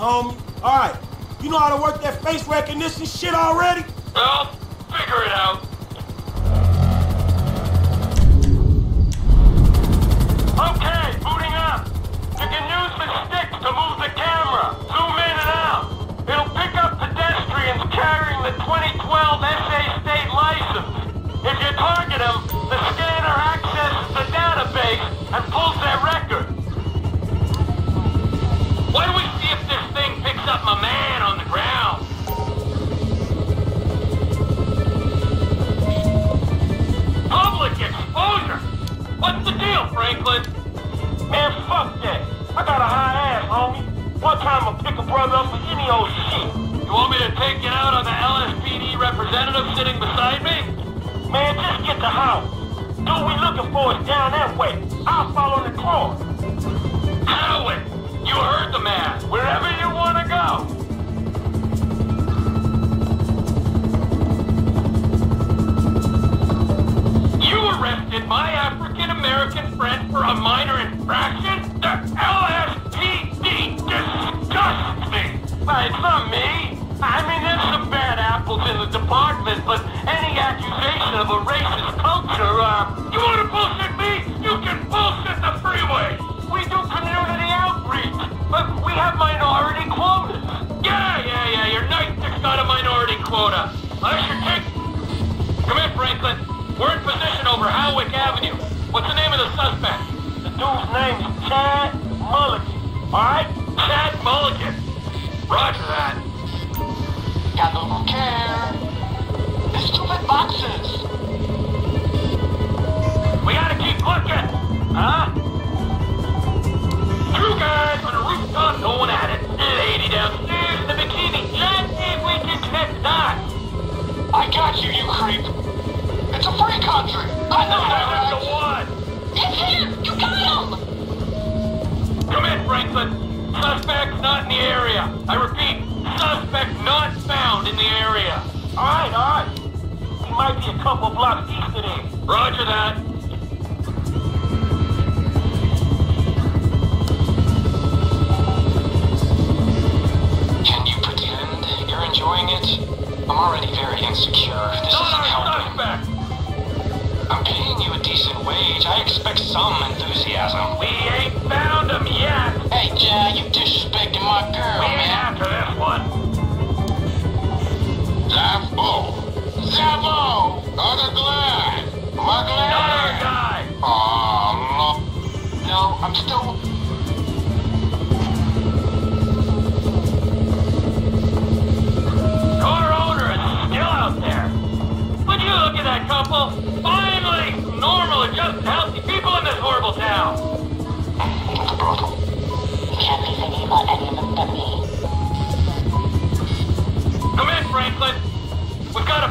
homie. All right, you know how to work that face recognition shit already? Well, figure it out. Okay, booting up. You can use the stick to move the camera. Zoom in and out. It'll pick up pedestrians carrying the 2012 SA state license. Brother up any old shit. You want me to take you out on the LSPD representative sitting beside me? Man, just get the house. Dude we looking for is down that way. I'll follow the car. Howard, you heard the man. Wherever you want to go. You arrested my African-American friend for a minor infraction? The LSPD it's not me. I mean, there's some bad apples in the department, but any accusation of a racist culture, uh... You want to bullshit me? You can bullshit the freeway! We do community outreach, but we have minority quotas. Yeah, yeah, yeah, your night stick's got a minority quota. Should take... Come in, Franklin. We're in position over Hawick Avenue. What's the name of the suspect? The dude's name is Chad Mulligan, all right? Chad Mulligan. Suspect's not in the area. I repeat, suspect not found in the area. All right, all right. He might be a couple blocks east of there. Roger that. Can you pretend you're enjoying it? I'm already very insecure. This Not isn't helping. suspect. I'm paying you a decent wage. I expect some enthusiasm. We ain't found. Hey, Jay, you disrespecting my girl, man. after this one. Zabo. Zabo. Other glad. My Another glad. guy. Aw, no. No, I'm still... Car owner is still out there. Would you look at that couple?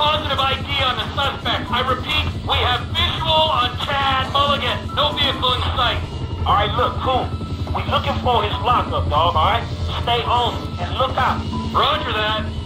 Positive ID on the suspect. I repeat, we have visual on Chad Mulligan. No vehicle in sight. All right, look, cool. We looking for his lockup, dog, all right? Stay on it and look out. Roger that.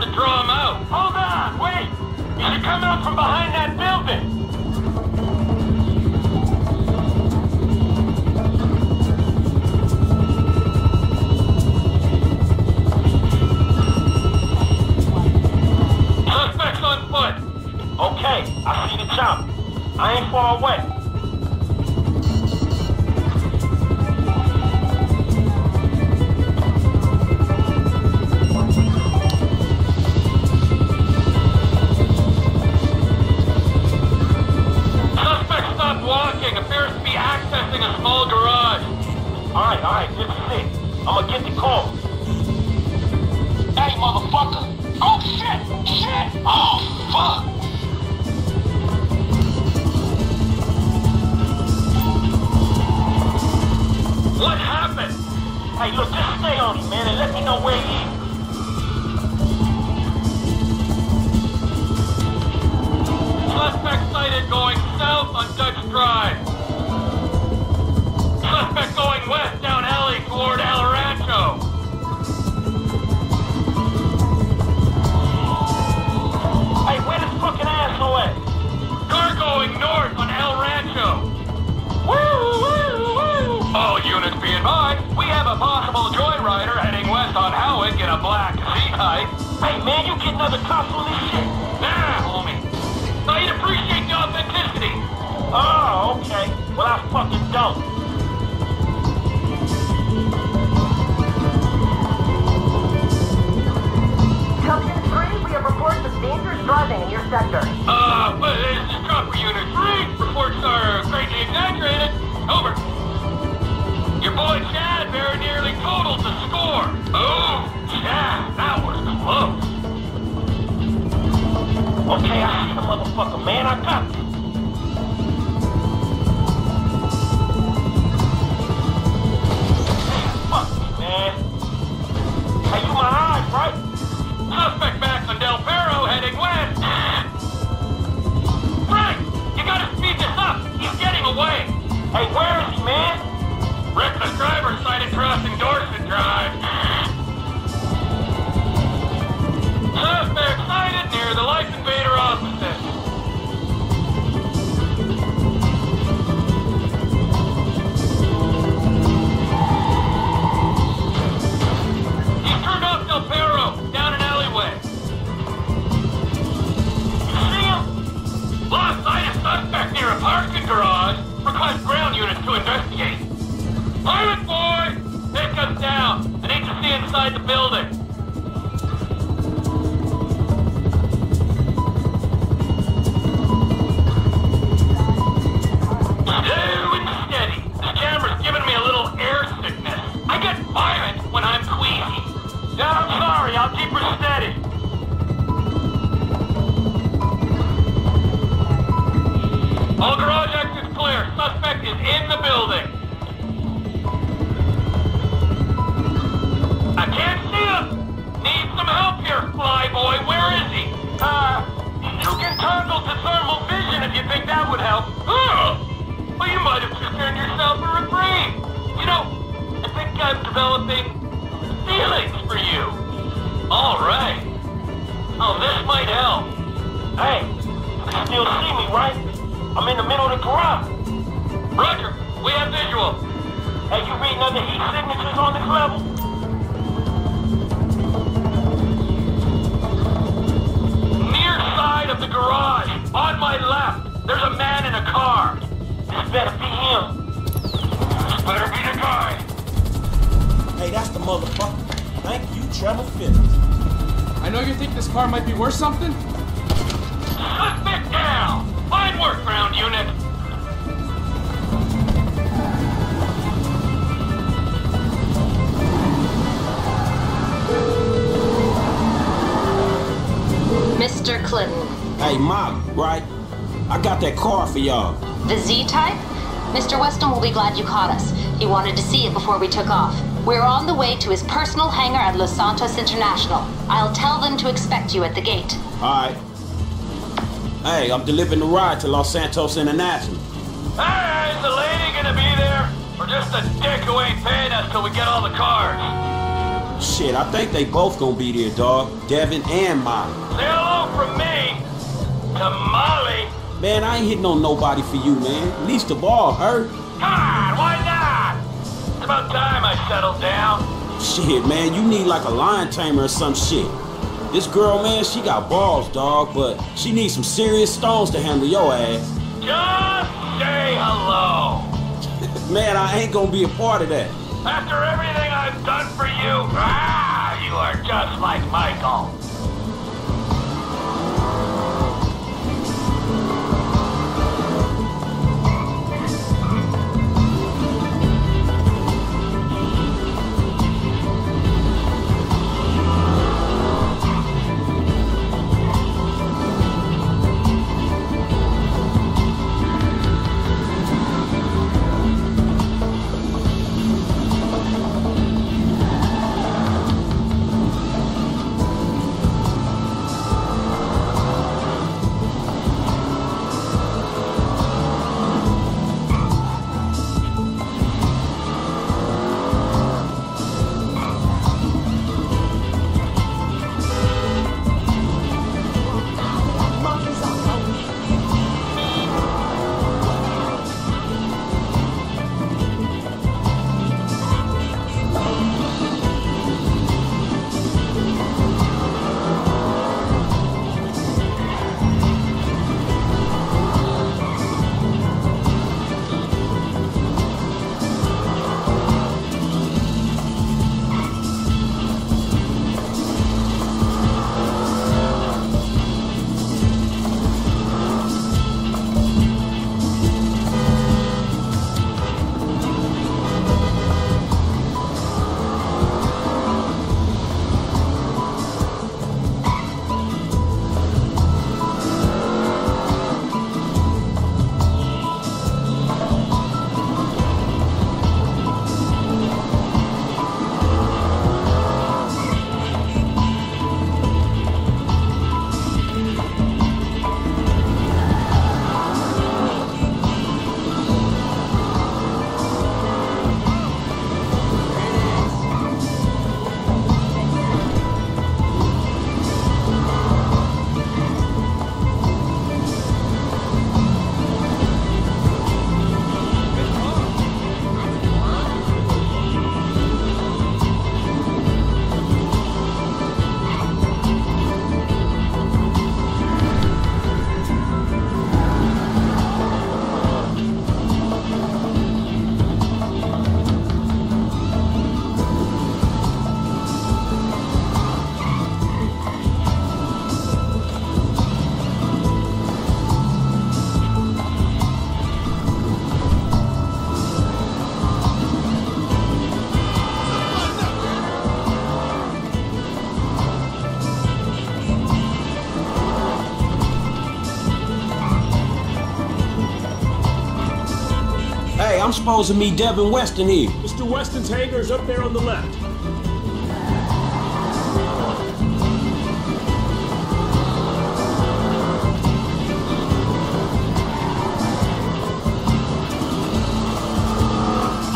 To draw him out. Hold on, wait. He's coming from behind that building. Suspect's on foot. Okay, I see the chopper. I ain't far away. Hey, look, Ain't no way in. Suspect sighted going south on Dutch Drive. Suspect going west down alley toward El Rancho. Hey, where this fucking asshole at? Car going north on El Rancho. Woo, woo, woo. All units be advised, a possible joyrider heading west on Hawick in a black Z-Type. Hey, man, you getting another cops on this shit? Nah, homie. I'd appreciate the authenticity. Oh, okay. Well, I fucking don't. Compton 3, we have reports of dangerous driving in your sector. Uh, but this is Chopper Unit 3. Reports are greatly motherfucker, man. I got you. Fuck me, man. Hey, you my eyes, right? Suspect back on Del Perro heading west. Frank, you gotta speed this up. He's getting away. Hey, where the building. Hey, that's the motherfucker. Thank you, Trevor Phillips. I know you think this car might be worth something? Suspect down. Fine work, ground unit. Mr. Clinton, Hey, Molly, right? I got that car for y'all. the Z type? Mr. Weston will be glad you caught us. He wanted to see it before we took off. We're on the way to his personal hangar at Los Santos International. I'll tell them to expect you at the gate. All right. Hey, I'm delivering the ride to Los Santos International. Hey, is the lady gonna be there? Or just a dick who ain't paying us till we get all the cars? Shit, I think they both gonna be there, dog. Devin and Molly. Say hello from me to Molly. Man, I ain't hitting on nobody for you, man. Least of all her. Come on, why not? About time I settled down. Shit, man, you need like a lion tamer or some shit. This girl, man, she got balls, dog, but she needs some serious stones to handle your ass. Just say hello. Man, I ain't gonna be a part of that. After everything I've done for you, ah, you are just like Michael. Hey, I'm supposed to meet Devin Weston here. Mr. Weston's hangar is up there on the left.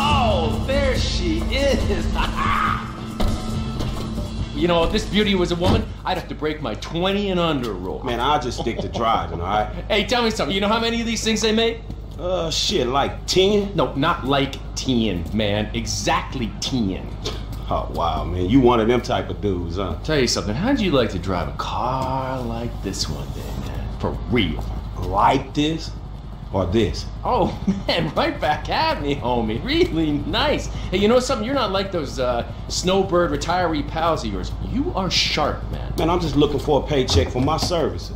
Oh, there she is. you know, if this beauty was a woman, I'd have to break my 20 and under rule. Man, I'll just stick to driving, all right? Hey, tell me something. You know how many of these things they made? Uh, shit, like 10? No, not like 10, man. Exactly 10. Oh, wow, man. You one of them type of dudes, huh? Tell you something. How'd you like to drive a car like this one day, man? For real. Like this? Or this? Oh, man, right back at me, homie. Really nice. Hey, you know something? You're not like those uh, snowbird retiree pals of yours. You are sharp, man. Man, I'm just looking for a paycheck for my services.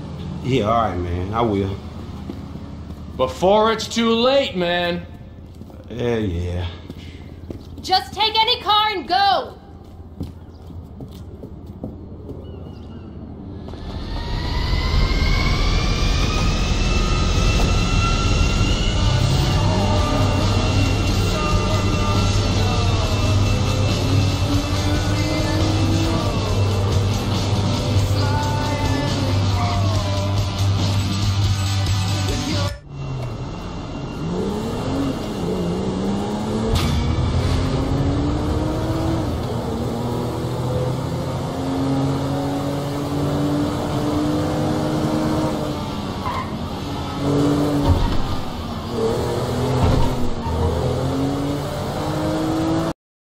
Yeah, all right, man. I will. Before it's too late, man. Yeah, yeah. Just take any car and go.